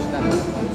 したら。